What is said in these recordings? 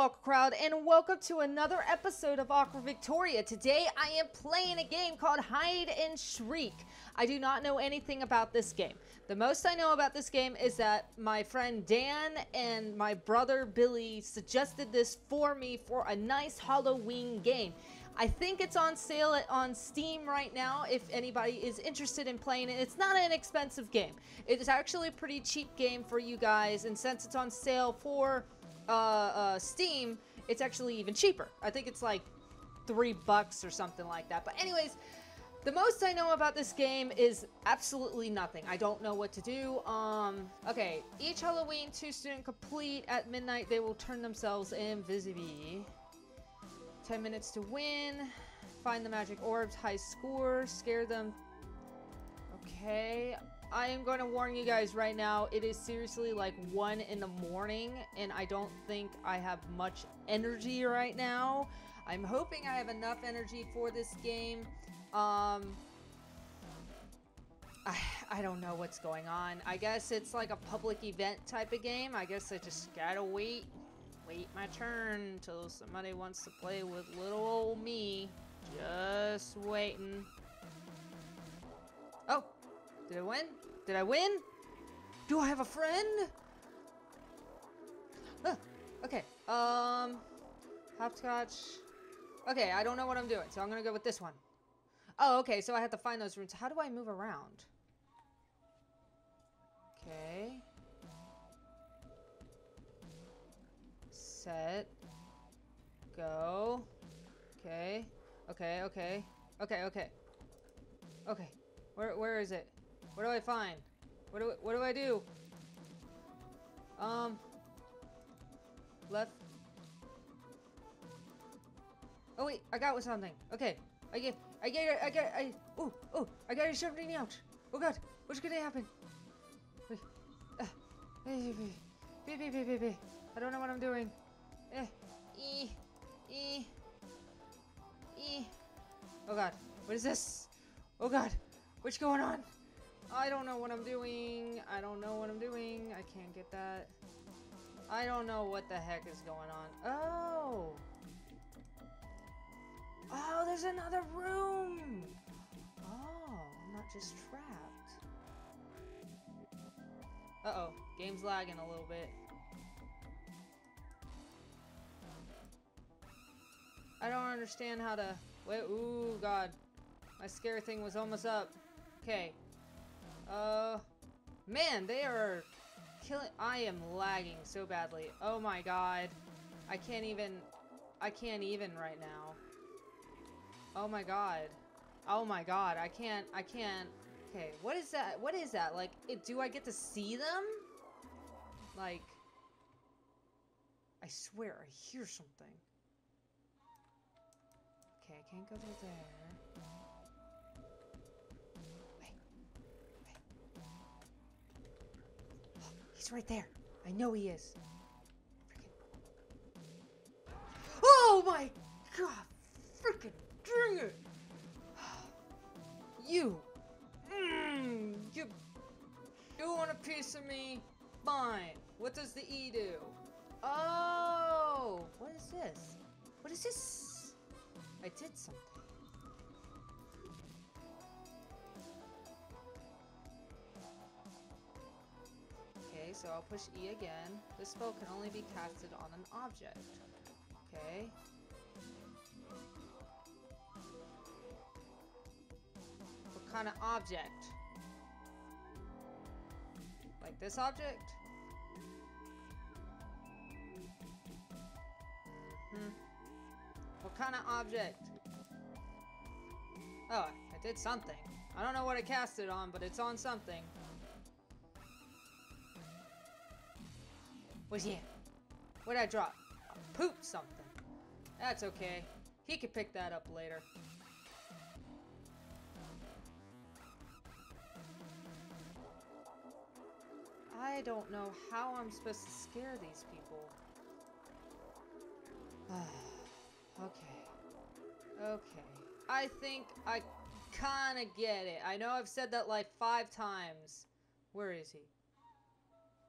Awkward Crowd, and welcome to another episode of Awkward Victoria. Today I am playing a game called Hide and Shriek. I do not know anything about this game. The most I know about this game is that my friend Dan and my brother Billy suggested this for me for a nice Halloween game. I think it's on sale on Steam right now if anybody is interested in playing it. It's not an expensive game. It is actually a pretty cheap game for you guys, and since it's on sale for uh, uh, Steam, it's actually even cheaper. I think it's like three bucks or something like that. But anyways, the most I know about this game is absolutely nothing. I don't know what to do. Um, okay, each Halloween two student complete at midnight, they will turn themselves invisible. 10 minutes to win. Find the magic orbs, high score, scare them. Okay, I am going to warn you guys right now, it is seriously like 1 in the morning, and I don't think I have much energy right now. I'm hoping I have enough energy for this game. Um, I, I don't know what's going on. I guess it's like a public event type of game. I guess I just gotta wait wait my turn until somebody wants to play with little old me. Just waiting. Oh, did I win? Did I win? Do I have a friend? Okay. Um, hopscotch. Okay, I don't know what I'm doing, so I'm gonna go with this one. Oh, okay, so I have to find those rooms. How do I move around? Okay. Set. Go. Okay. Okay, okay. Okay, okay. Okay. Where where is it? Where do I find? What do what do I do? Um left. Oh wait, I got with something. Okay. I get I get I get I oh oh I got something out. Oh god, what's gonna happen? Wait. Uh, beep, beep, beep, beep, beep. I don't know what I'm doing. Eh. E. E. E. Oh god. What is this? Oh god. What's going on? I don't know what I'm doing. I don't know what I'm doing. I can't get that. I don't know what the heck is going on. Oh. Oh, there's another room. Oh, I'm not just trapped. Uh-oh. Game's lagging a little bit. I don't understand how to... Wait, ooh, God. My scare thing was almost up. Okay. Uh... Man, they are killing... I am lagging so badly. Oh my God. I can't even... I can't even right now. Oh my God. Oh my God. I can't... I can't... Okay, what is that? What is that? Like, it, do I get to see them? Like... I swear, I hear something. Okay, I can't go through there. He's right there. I know he is. Freaking. Oh my god! Freaking dang it! You! Mm, you. You want a piece of me? Fine. What does the E do? Oh! What is this? What is this? I did something. So I'll push E again. This spell can only be casted on an object. Okay. What kind of object? Like this object? Mm hmm what kind of object? Oh, I did something. I don't know what I cast it on, but it's on something. What's yeah? What'd I drop? Poop something. That's okay. He could pick that up later. I don't know how I'm supposed to scare these people. Okay. Okay. I think I kind of get it. I know I've said that like five times. Where is he?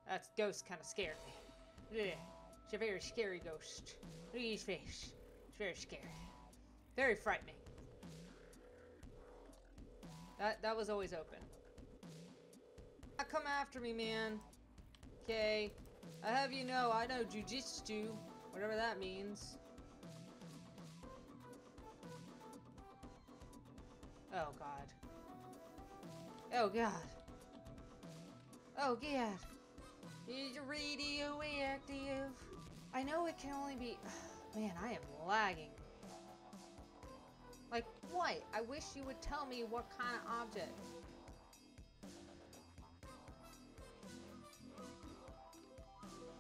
That ghost kind of scared me. Yeah. It's a very scary ghost. Look at his face. It's very scary. Very frightening. That that was always open. Come after me, man. Okay. I have you know, I know jujitsu, whatever that means. Oh god. Oh god. Oh god. Is radioactive? I know it can only be. Man, I am lagging. Like what? I wish you would tell me what kind of object.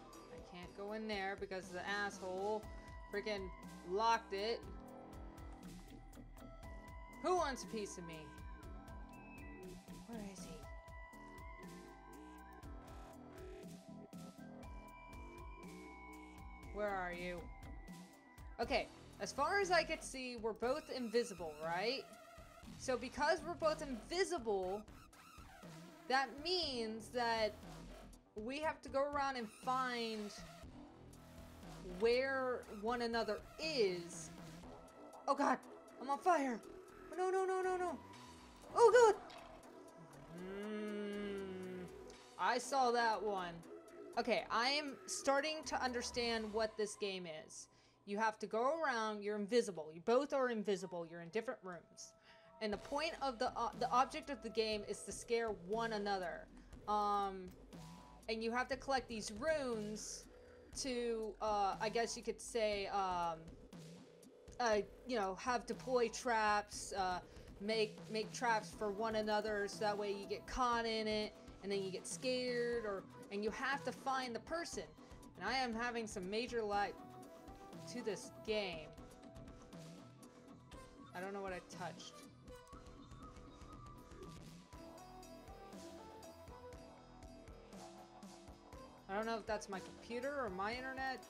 I can't go in there because the asshole freaking locked it. Who wants a piece of me? Where are you? Okay, as far as I could see, we're both invisible, right? So because we're both invisible, that means that we have to go around and find where one another is. Oh god, I'm on fire. Oh, no, no, no, no, no. Oh god. Mm, I saw that one. Okay, I am starting to understand what this game is. You have to go around, you're invisible. You both are invisible. You're in different rooms. And the point of the uh, the object of the game is to scare one another. Um and you have to collect these runes to uh I guess you could say um uh, you know, have deploy traps, uh, make make traps for one another, so that way you get caught in it, and then you get scared, or and you have to find the person. And I am having some major lag to this game. I don't know what I touched. I don't know if that's my computer or my internet.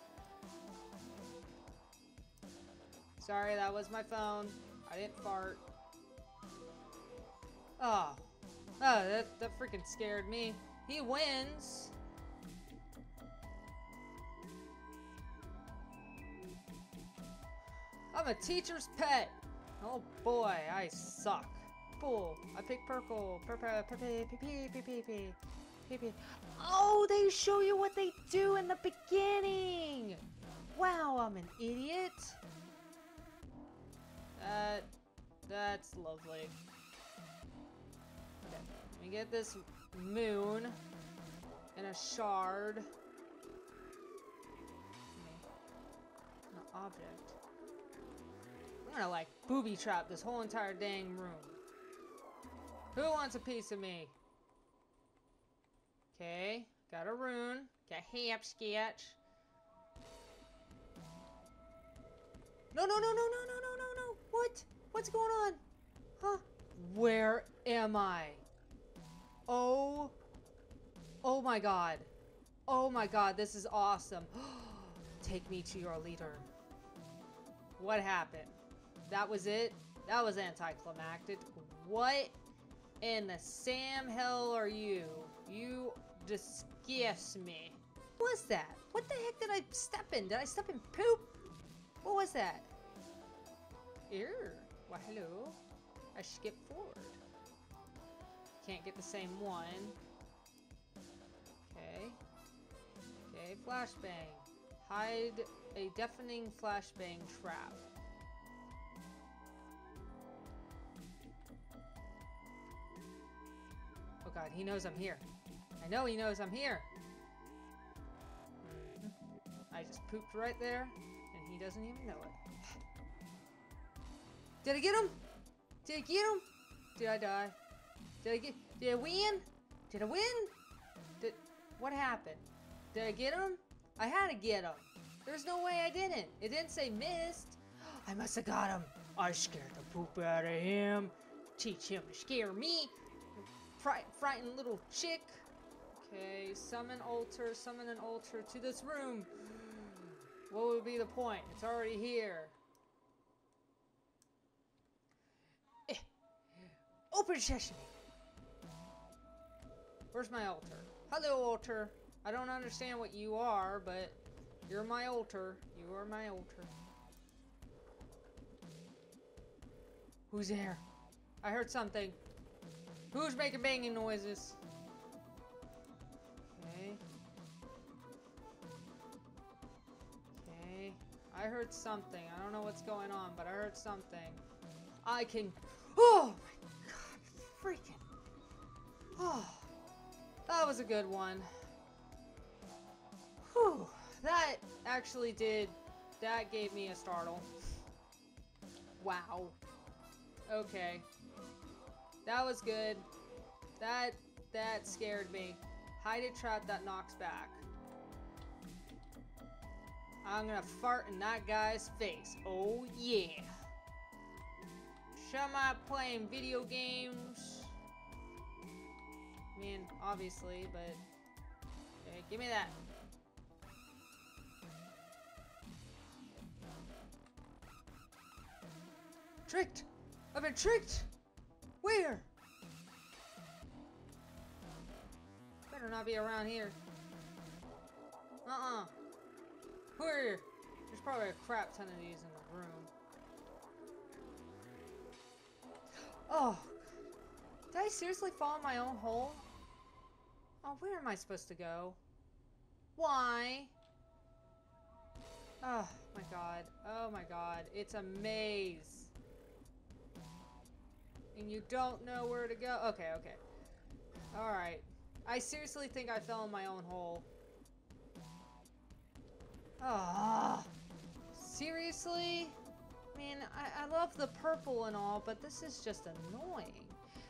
Sorry, that was my phone. I didn't fart. Oh. Oh, that, that freaking scared me. He wins. A teacher's pet. Oh boy, I suck. Bull. I pick purple. Purple. Purple. Pee pee pee pee. Oh, they show you what they do in the beginning. Wow, I'm an idiot. That, that's lovely. Okay, me get this moon and a shard. An object. I'm gonna like booby trap this whole entire dang room. Who wants a piece of me? Okay, got a rune. Got hopscotch. No, no, no, no, no, no, no, no, no. What? What's going on? Huh? Where am I? Oh. Oh my god. Oh my god, this is awesome. Take me to your leader. What happened? That was it? That was anticlimactic. What in the Sam hell are you? You disgust me. What was that? What the heck did I step in? Did I step in poop? What was that? Here. Why, hello. I skip forward. Can't get the same one. Okay. Okay, flashbang. Hide a deafening flashbang trap. God, he knows I'm here. I know he knows I'm here. I just pooped right there, and he doesn't even know it. Did I get him? Did I get him? Did I die? Did I get? Did I win? Did I win? Did? What happened? Did I get him? I had to get him. There's no way I didn't. It didn't say missed. I must have got him. I scared the poop out of him. Teach him to scare me. Fri frightened little chick. Okay, summon altar, summon an altar to this room. What would be the point? It's already here. Eh. Open sesame. Where's my altar? Hello, altar. I don't understand what you are, but You're my altar. You are my altar. Who's there? I heard something. Who's making banging noises? Okay. Okay. I heard something. I don't know what's going on, but I heard something. I can... Oh my god. Freaking. Oh. That was a good one. Whew. That actually did... That gave me a startle. Wow. Okay. That was good. That that scared me. Hide a trap that knocks back. I'm gonna fart in that guy's face. Oh yeah. Am I playing video games? I mean, obviously, but okay, give me that. Tricked! I've been tricked! Where? Better not be around here. Uh-uh. Where? There's probably a crap ton of these in the room. Oh. Did I seriously fall in my own hole? Oh, where am I supposed to go? Why? Oh my god. Oh my god. It's a maze and you don't know where to go. Okay, okay. Alright. I seriously think I fell in my own hole. Ah, seriously? I mean, I, I love the purple and all, but this is just annoying.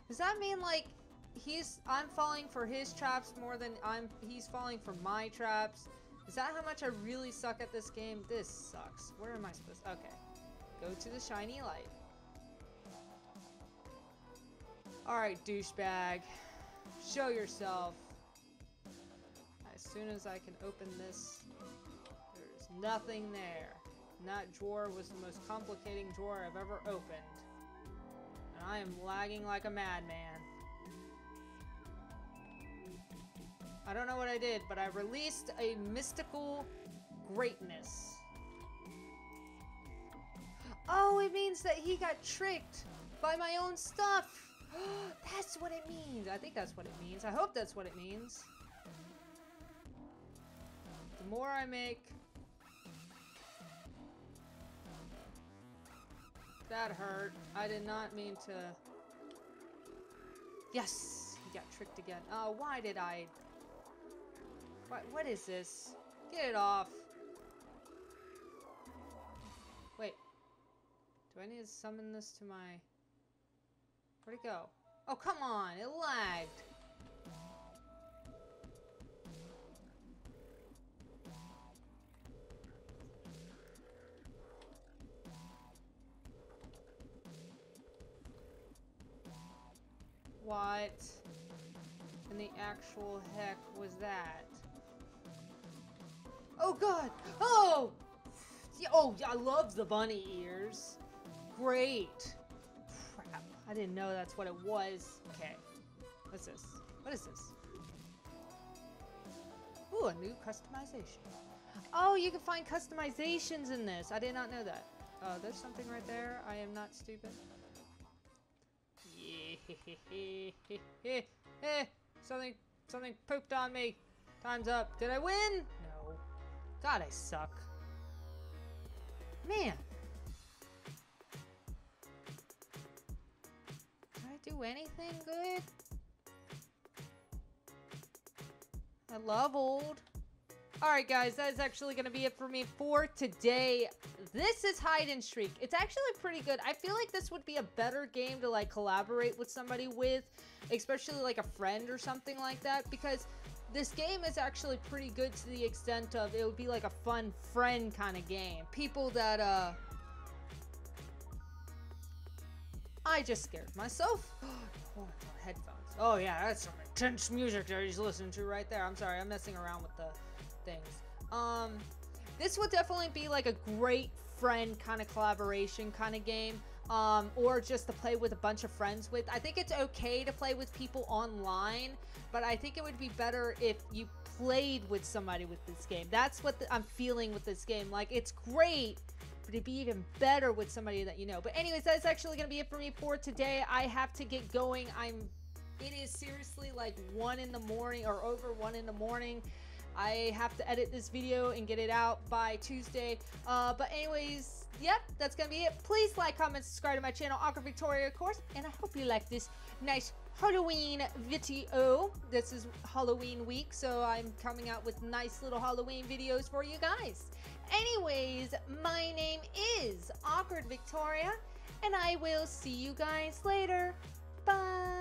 Does that mean, like, he's I'm falling for his traps more than I'm he's falling for my traps? Is that how much I really suck at this game? This sucks. Where am I supposed? Okay. Go to the shiny light. Alright, douchebag. Show yourself. As soon as I can open this, there's nothing there. And that drawer was the most complicating drawer I've ever opened. And I am lagging like a madman. I don't know what I did, but I released a mystical greatness. Oh, it means that he got tricked by my own stuff. that's what it means. I think that's what it means. I hope that's what it means. The more I make... That hurt. I did not mean to... Yes! He got tricked again. Oh, why did I... What, what is this? Get it off. Wait. Do I need to summon this to my... Where'd it go? Oh, come on. It lagged. What in the actual heck was that? Oh god! Oh! Oh, I love the bunny ears. Great. I didn't know that's what it was. Okay. What's this? What is this? Ooh, a new customization. Oh, you can find customizations in this. I did not know that. Oh, there's something right there. I am not stupid. Yeah. something, something pooped on me. Time's up. Did I win? No. God, I suck. Man. Anything good? I love old. Alright guys, that is actually going to be it for me for today. This is Hide and Shriek. It's actually pretty good. I feel like this would be a better game to like collaborate with somebody with, especially like a friend or something like that, because this game is actually pretty good to the extent of it would be like a fun friend kind of game. People that, uh, I just scared myself. oh, headphones. Oh yeah, that's some intense music that he's listening to right there. I'm sorry, I'm messing around with the things. Um, this would definitely be like a great friend kind of collaboration kind of game. Um, or just to play with a bunch of friends with. I think it's okay to play with people online, but I think it would be better if you played with somebody with this game. That's what the, I'm feeling with this game. Like, it's great, it'd be even better with somebody that you know. But anyways, that's actually going to be it for me for today. I have to get going. I'm. It is seriously like one in the morning or over one in the morning. I have to edit this video and get it out by Tuesday. Uh, but anyways, yep, that's gonna be it. Please like, comment, subscribe to my channel, Awkward Victoria, of course. And I hope you like this nice Halloween video. This is Halloween week, so I'm coming out with nice little Halloween videos for you guys. Anyways, my name is Awkward Victoria, and I will see you guys later. Bye.